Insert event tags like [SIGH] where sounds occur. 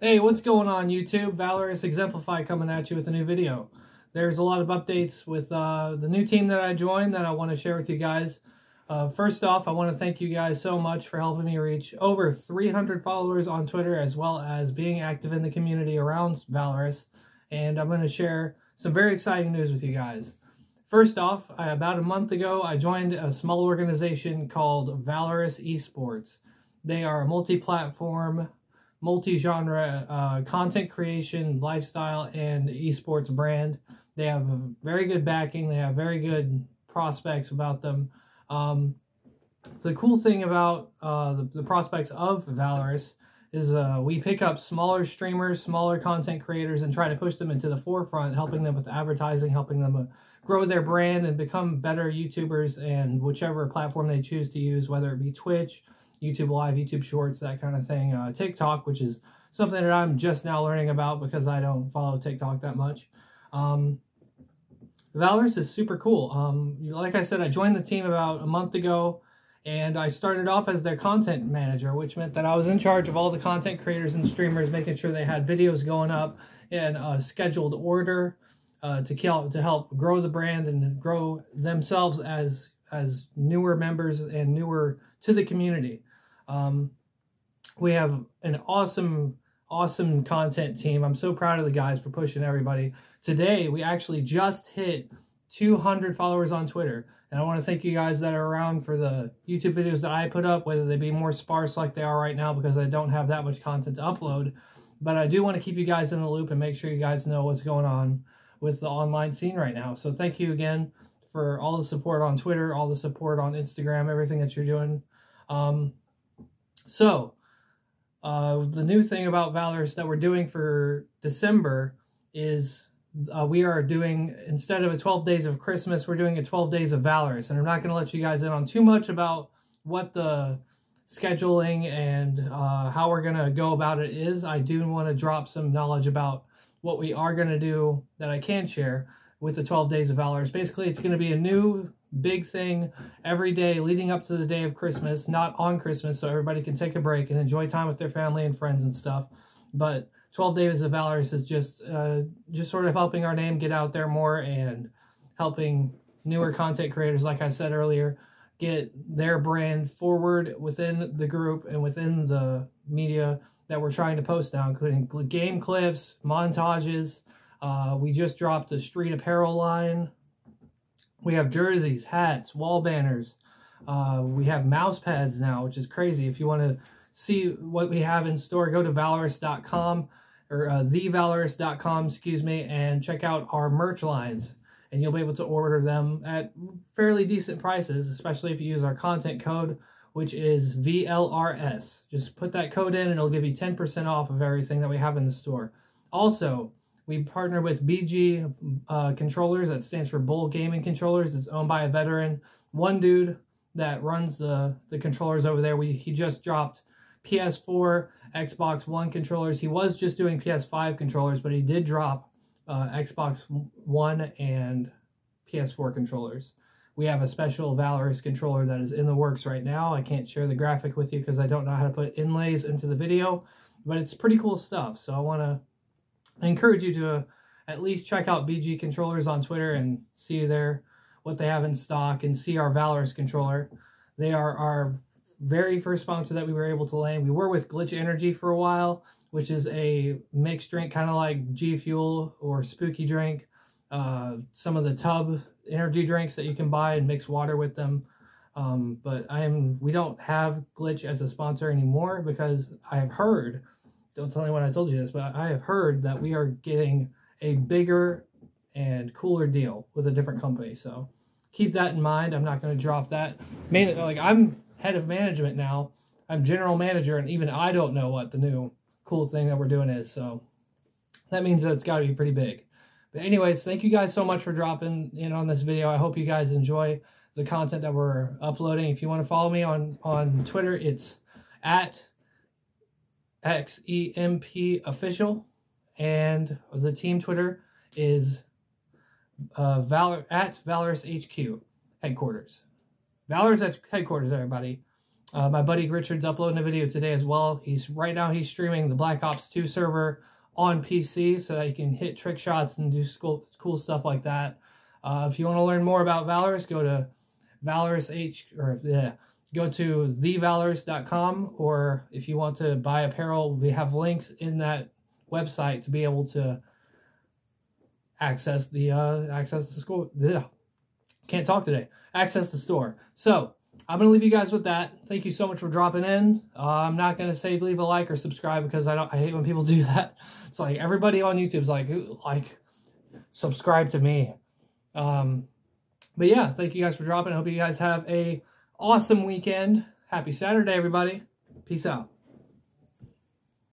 Hey, what's going on YouTube? Valorous Exemplify coming at you with a new video. There's a lot of updates with uh, the new team that I joined that I want to share with you guys. Uh, first off, I want to thank you guys so much for helping me reach over 300 followers on Twitter as well as being active in the community around Valorous. And I'm going to share some very exciting news with you guys. First off, I, about a month ago, I joined a small organization called Valorous Esports. They are a multi-platform multi-genre uh, content creation, lifestyle, and esports brand. They have a very good backing. They have very good prospects about them. Um, the cool thing about uh, the, the, prospects of Valorous is uh, we pick up smaller streamers, smaller content creators, and try to push them into the forefront, helping them with advertising, helping them uh, grow their brand and become better YouTubers and whichever platform they choose to use, whether it be Twitch, YouTube Live, YouTube Shorts, that kind of thing. Uh, TikTok, which is something that I'm just now learning about because I don't follow TikTok that much. Um, Valorous is super cool. Um, like I said, I joined the team about a month ago and I started off as their content manager, which meant that I was in charge of all the content creators and streamers, making sure they had videos going up in a scheduled order uh, to, to help grow the brand and grow themselves as as newer members and newer to the community. Um, we have an awesome, awesome content team. I'm so proud of the guys for pushing everybody. Today, we actually just hit 200 followers on Twitter. And I want to thank you guys that are around for the YouTube videos that I put up, whether they be more sparse like they are right now because I don't have that much content to upload. But I do want to keep you guys in the loop and make sure you guys know what's going on with the online scene right now. So thank you again for all the support on Twitter, all the support on Instagram, everything that you're doing. Um, so, uh, the new thing about Valorous that we're doing for December is uh, we are doing, instead of a 12 days of Christmas, we're doing a 12 days of Valorous. And I'm not going to let you guys in on too much about what the scheduling and uh, how we're going to go about it is. I do want to drop some knowledge about what we are going to do that I can share with the 12 days of Valorous. Basically, it's going to be a new big thing every day leading up to the day of Christmas, not on Christmas, so everybody can take a break and enjoy time with their family and friends and stuff. But 12 Days of Valorous is just uh, just sort of helping our name get out there more and helping newer content creators, like I said earlier, get their brand forward within the group and within the media that we're trying to post now, including game clips, montages. Uh, we just dropped a street apparel line we have jerseys, hats, wall banners. Uh, we have mouse pads now, which is crazy. If you want to see what we have in store, go to valorous.com or uh, thevalorous.com, excuse me, and check out our merch lines. And you'll be able to order them at fairly decent prices, especially if you use our content code, which is VLRS. Just put that code in and it'll give you 10% off of everything that we have in the store. Also, we partner with BG uh, Controllers, that stands for Bull Gaming Controllers. It's owned by a veteran. One dude that runs the, the controllers over there, we he just dropped PS4, Xbox One controllers. He was just doing PS5 controllers, but he did drop uh, Xbox One and PS4 controllers. We have a special Valorous controller that is in the works right now. I can't share the graphic with you because I don't know how to put inlays into the video, but it's pretty cool stuff. So I want to I encourage you to at least check out BG Controllers on Twitter and see their what they have in stock and see our Valorous controller. They are our very first sponsor that we were able to land. We were with Glitch Energy for a while, which is a mixed drink, kind of like G Fuel or Spooky Drink. Uh, some of the tub energy drinks that you can buy and mix water with them. Um, but I am we don't have Glitch as a sponsor anymore because I have heard don't tell anyone I told you this, but I have heard that we are getting a bigger and cooler deal with a different company. So keep that in mind. I'm not going to drop that. Mainly, like I'm head of management now. I'm general manager, and even I don't know what the new cool thing that we're doing is. So that means that it's got to be pretty big. But anyways, thank you guys so much for dropping in on this video. I hope you guys enjoy the content that we're uploading. If you want to follow me on, on Twitter, it's at XEMP official, and the team Twitter is uh, Valor at Valorous HQ headquarters. Valorous at headquarters, everybody. Uh, my buddy Richard's uploading a video today as well. He's right now he's streaming the Black Ops 2 server on PC so that you can hit trick shots and do cool, cool stuff like that. Uh, if you want to learn more about Valorous, go to Valorous H or yeah, go to thevalorous.com or if you want to buy apparel, we have links in that website to be able to access the uh, access the school. Yeah. Can't talk today. Access the store. So I'm gonna leave you guys with that. Thank you so much for dropping in. Uh, I'm not gonna say leave a like or subscribe because I don't. I hate when people [LAUGHS] do that. It's like everybody on YouTube's like like subscribe to me. Um, but yeah, thank you guys for dropping. I hope you guys have a awesome weekend. Happy Saturday, everybody. Peace out.